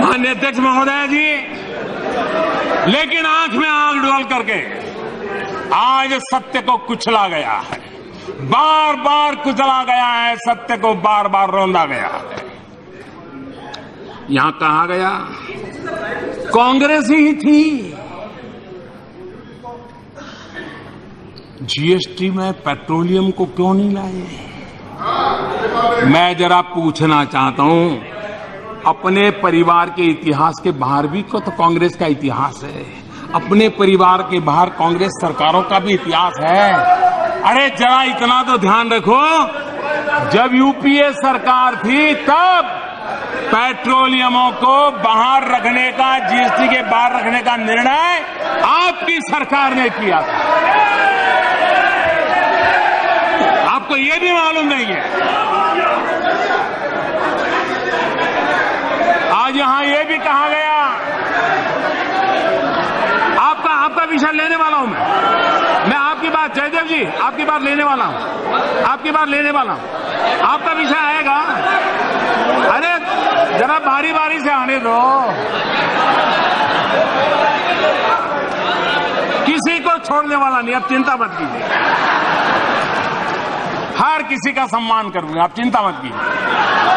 मान्य अध्यक्ष महोदय जी, लेकिन आँख में आँख डोल करके आज सत्य को कुचला गया है। बार बार कुचला गया है, सत्य को बार बार रोंदा गया है। यहाँ कहा गया, कांग्रेस ही थी। जीएसटी में पेट्रोलियम को क्यों नहीं लाए? मैं जरा पूछना चाहता हूँ, अपने परिवार के इतिहास के बाहर भी को तो कांग्रेस का इतिहास है? अपने परिवार के बाहर कांग्रेस सरकारों का भी इतिहास है। अरे जरा इतना तो ध्यान रखो, जब यूपीए सरकार थी, तब पेट्रोलियमों को बाहर रखने का, जीएसटी के बाहर रखने का निर्णय आपकी सरकार ने किया था। आपको ये भी मालूम नहीं है आज यहाँ ये भी कहा गया आपका आपका विषय लेने वाला हूँ मैं। मैं आपकी बात, जयदेव जी, आपकी बात लेने वाला हूँ। आपकी बात लेने वाला हूँ। आपका विषय आएगा। अरे, जरा बारी बारी से आने दो। किसी को छोड़ने वाला नहीं अब चिंता मत कीजिए। हर किसी का सम्मान करूँगा आप चिंता मत कीजिए।